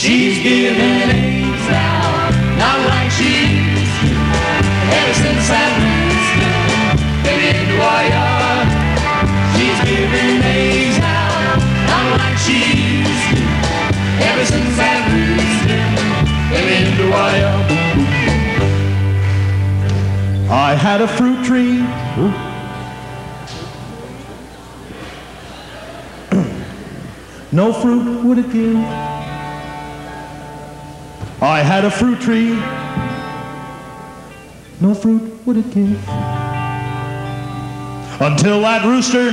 She's giving eggs now, not like she used to. Ever since that rooster came into our yard. She's giving eggs now, not like she used to. Ever since that rooster came into our yard. I had a fruit tree. no fruit would it give. I had a fruit tree. No fruit would it give. Until that rooster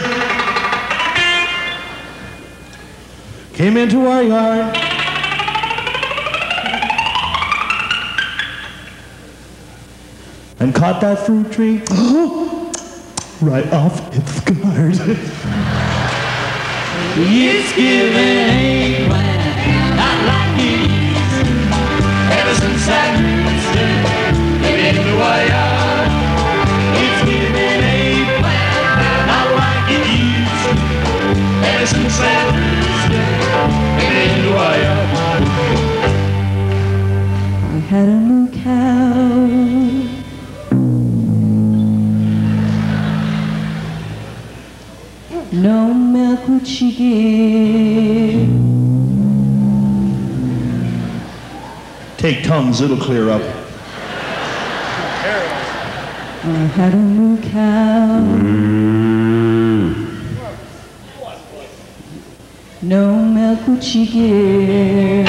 came into our yard. and caught that fruit tree right off its guard. It's giving I had a moo cow. No milk would she give. Take tongues, it'll clear up. I had a moo mm. cow. No milk would she give.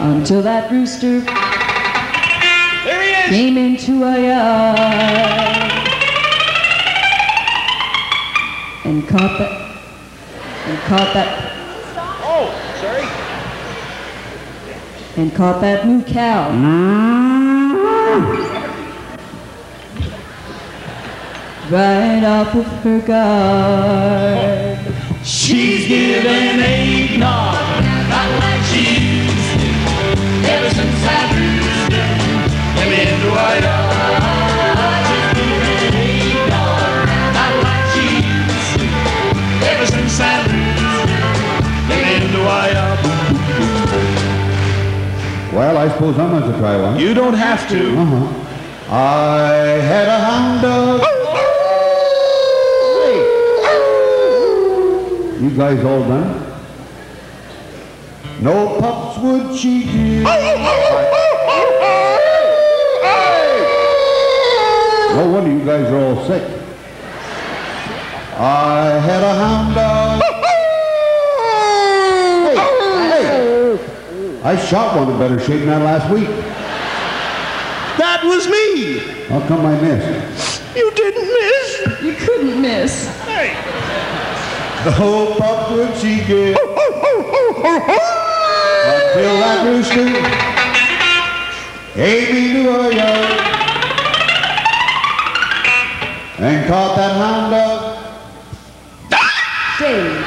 Until that rooster came into our yard and caught that and caught that Oh, sorry. and caught that moo cow. Mm-hmm. Right off of her guard. She's giving eggnog, not like she used to. Ever since that rooster came into our yard. She's giving eggnog, not like she used to. Ever since that rooster came into our yard. Well, I suppose I'm going to try one. You don't have to. Uh-huh. I had a hound dog. You guys all done? No pups would she give. No wonder you guys are all sick. I had a hound dog. Hey, hey. I shot one in better shape than that last week. That was me. How come I missed? You didn't miss. You couldn't miss. Hey. No pup would she give. Until that rooster came into our yard and caught that hound dog Dave.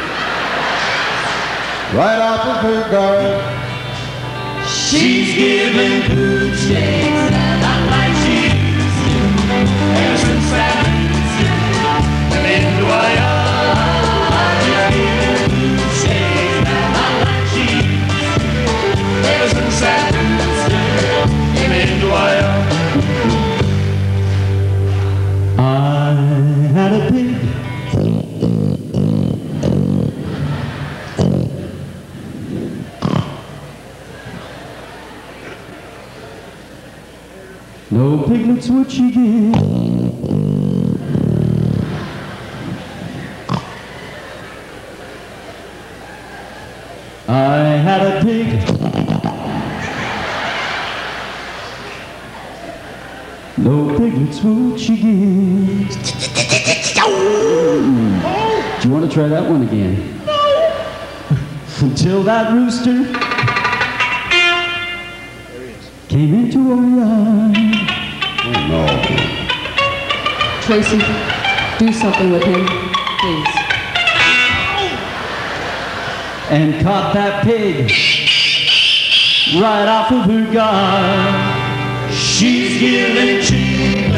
right off of her guard. She's giving pooch No piglets would she give. I had a pig. No piglets would she give. Do you want to try that one again? No. Until that rooster came into our lives. Oh, no. Tracey, do something with him, please. And caught that pig right off of her guard. She's giving cheap.